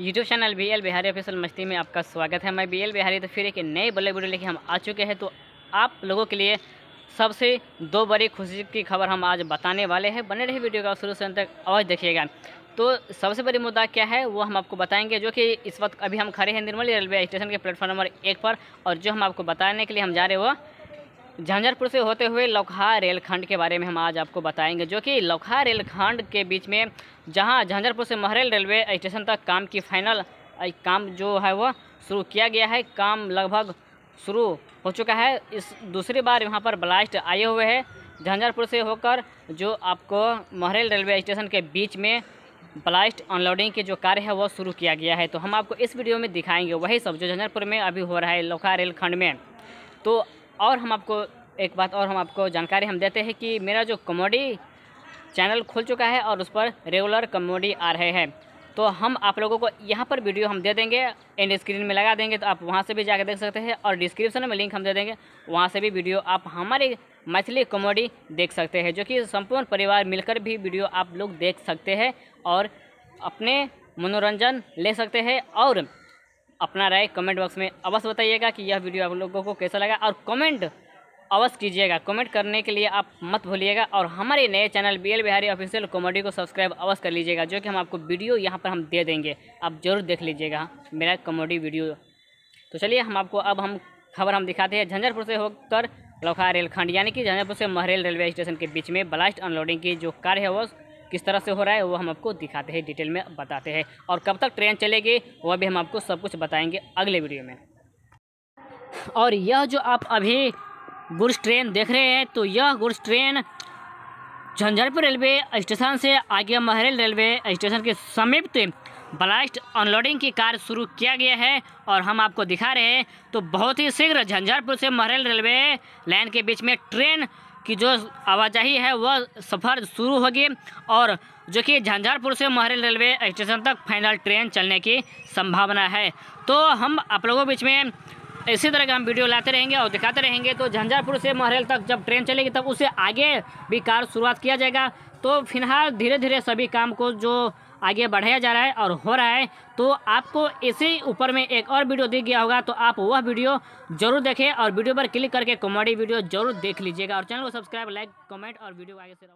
YouTube channel B L Bihari official मस्ती में आपका स्वागत है। मैं बी एल बिहारी तो फिर एक नए बल्ले वीडियो लेके हम आ चुके हैं। तो आप लोगों के लिए सबसे दो बड़ी खुशी की खबर हम आज बताने वाले हैं। बने रहे वीडियो का शुरू से अंत तक अवश्य देखिएगा। तो सबसे बड़ी मुद्दा क्या है वो हम आपको बताएँगे, जो कि इस वक्त अभी हम खड़े हैं निर्मली रेलवे स्टेशन के प्लेटफॉर्म नंबर एक पर। और जो हम आपको बताने के लिए हम जा रहे हैं वो झंझारपुर से होते हुए लौखा रेलखंड के बारे में हम आज आपको बताएँगे, जो कि लौखा रेलखंड के बीच में, जहाँ झंझरपुर से महरेल रेलवे स्टेशन तक काम की फाइनल काम जो है वो शुरू किया गया है। काम लगभग शुरू हो चुका है। इस दूसरी बार यहाँ पर ब्लास्ट आए हुए हैं। झंझरपुर से होकर जो आपको महरेल रेलवे स्टेशन के बीच में ब्लास्ट अनलोडिंग के जो कार्य है वो शुरू किया गया है। तो हम आपको इस वीडियो में दिखाएँगे, वही सब जो झंझरपुर में अभी हो रहा है लौखा रेलखंड में। तो और हम आपको एक बात और हम आपको जानकारी हम देते हैं कि मेरा जो कॉमेडी चैनल खुल चुका है और उस पर रेगुलर कॉमेडी आ रहे हैं। तो हम आप लोगों को यहाँ पर वीडियो हम दे देंगे एंड स्क्रीन में लगा देंगे तो आप वहाँ से भी जाकर देख सकते हैं और डिस्क्रिप्शन में लिंक हम दे देंगे, वहाँ से भी वीडियो आप हमारे मैथिली कॉमेडी देख सकते हैं, जो कि संपूर्ण परिवार मिलकर भी वीडियो आप लोग देख सकते हैं और अपने मनोरंजन ले सकते हैं और अपना राय कमेंट बॉक्स में अवश्य बताइएगा कि यह वीडियो आप लोगों को कैसा लगा और कमेंट अवश्य कीजिएगा। कमेंट करने के लिए आप मत भूलिएगा और हमारे नए channel B L Bihari official comedy को सब्सक्राइब अवश्य कर लीजिएगा, जो कि हम आपको वीडियो यहाँ पर हम दे देंगे। आप ज़रूर देख लीजिएगा मेरा कॉमेडी वीडियो तो चलिए हम आपको अब हम खबर हम दिखाते हैं। झंझरपुर से होकर लौखा रेलखंड, यानी कि झंझरपुर से महरेल रेलवे स्टेशन के बीच में ब्लास्ट अनलोडिंग की जो कार्य है, वो किस तरह से हो रहा है वो हम आपको दिखाते हैं, डिटेल में बताते हैं। और कब तक ट्रेन चलेगी वह भी हम आपको सब कुछ बताएँगे अगले वीडियो में। और यह जो आप अभी गुड्स ट्रेन देख रहे हैं तो यह goods train Jhanjharpur railway station से आगे महरेल रेलवे स्टेशन के समीप ब्लास्ट अनलोडिंग की कार्य शुरू किया गया है। और हम आपको दिखा रहे हैं तो बहुत ही शीघ्र झंझारपुर से महरेल रेलवे लाइन के बीच में ट्रेन की जो आवाजाही है, वह सफ़र शुरू होगी और जो कि झंझारपुर से महरेल रेलवे स्टेशन तक फाइनल ट्रेन चलने की संभावना है। तो हम आप लोगों के बीच में इसी तरह का हम वीडियो लाते रहेंगे और दिखाते रहेंगे। तो झंझारपुर से महरेल तक जब ट्रेन चलेगी, तब उससे आगे भी कार्य शुरुआत किया जाएगा। तो फ़िलहाल धीरे धीरे सभी काम को जो आगे बढ़ाया जा रहा है और हो रहा है। तो आपको इसी ऊपर में एक और वीडियो दिख गया होगा तो आप वह वीडियो ज़रूर देखें और वीडियो पर क्लिक करके कॉमेडी वीडियो ज़रूर देख लीजिएगा। और चैनल को सब्सक्राइब, लाइक, कमेंट और वीडियो आगे से